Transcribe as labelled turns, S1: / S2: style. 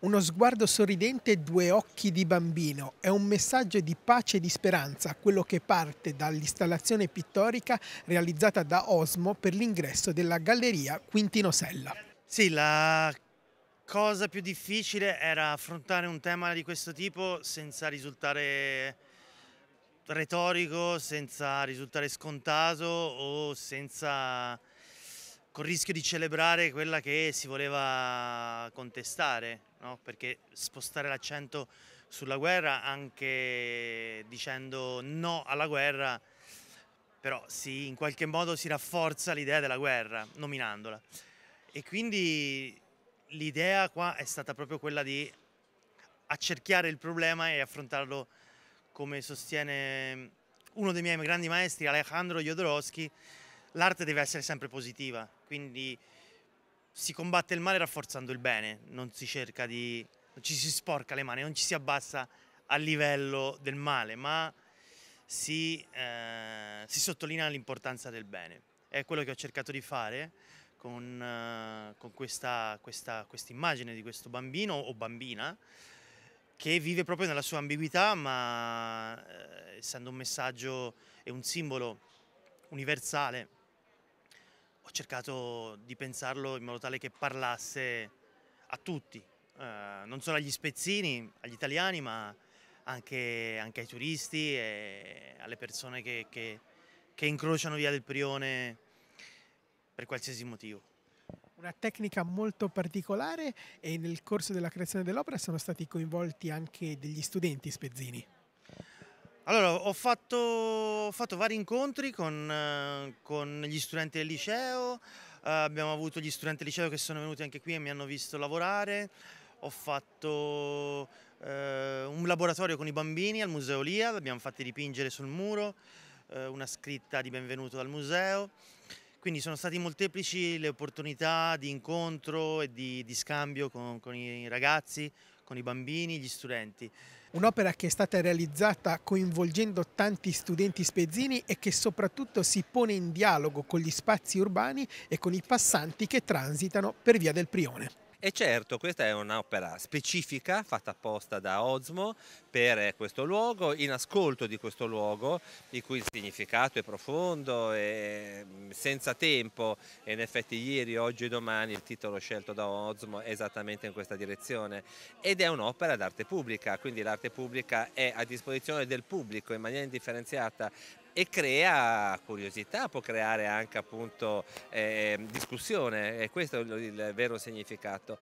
S1: Uno sguardo sorridente e due occhi di bambino è un messaggio di pace e di speranza, quello che parte dall'installazione pittorica realizzata da Osmo per l'ingresso della Galleria Quintino Sella.
S2: Sì, la cosa più difficile era affrontare un tema di questo tipo senza risultare retorico, senza risultare scontato o senza col rischio di celebrare quella che si voleva contestare, no? perché spostare l'accento sulla guerra anche dicendo no alla guerra, però si, in qualche modo si rafforza l'idea della guerra, nominandola. E quindi l'idea qua è stata proprio quella di accerchiare il problema e affrontarlo come sostiene uno dei miei grandi maestri, Alejandro Jodorowsky, l'arte deve essere sempre positiva, quindi si combatte il male rafforzando il bene, non si cerca di, non ci si sporca le mani, non ci si abbassa a livello del male, ma si, eh, si sottolinea l'importanza del bene. È quello che ho cercato di fare con, eh, con questa, questa immagine di questo bambino o bambina che vive proprio nella sua ambiguità, ma eh, essendo un messaggio e un simbolo universale ho cercato di pensarlo in modo tale che parlasse a tutti, eh, non solo agli spezzini, agli italiani, ma anche, anche ai turisti e alle persone che, che, che incrociano via del Prione per qualsiasi motivo.
S1: Una tecnica molto particolare e nel corso della creazione dell'opera sono stati coinvolti anche degli studenti spezzini.
S2: Allora, ho fatto, ho fatto vari incontri con, eh, con, gli studenti del liceo, eh, abbiamo avuto gli studenti del liceo che sono venuti anche qui e mi hanno visto lavorare, ho fatto eh, un laboratorio con i bambini al Museo Lia, abbiamo fatti dipingere sul muro, eh, una scritta di benvenuto dal museo, quindi sono stati molteplici le opportunità di incontro e di, di scambio con, con i ragazzi, con i bambini, gli studenti.
S1: Un'opera che è stata realizzata coinvolgendo tanti studenti spezzini e che soprattutto si pone in dialogo con gli spazi urbani e con i passanti che transitano per via del Prione.
S3: E certo, questa è un'opera specifica fatta apposta da Osmo per questo luogo, in ascolto di questo luogo, il cui significato è profondo e mm, senza tempo. E in effetti ieri, oggi e domani il titolo scelto da Osmo è esattamente in questa direzione. Ed è un'opera d'arte pubblica, quindi l'arte pubblica è a disposizione del pubblico in maniera indifferenziata e crea curiosità, può creare anche appunto eh, discussione e questo è il vero significato.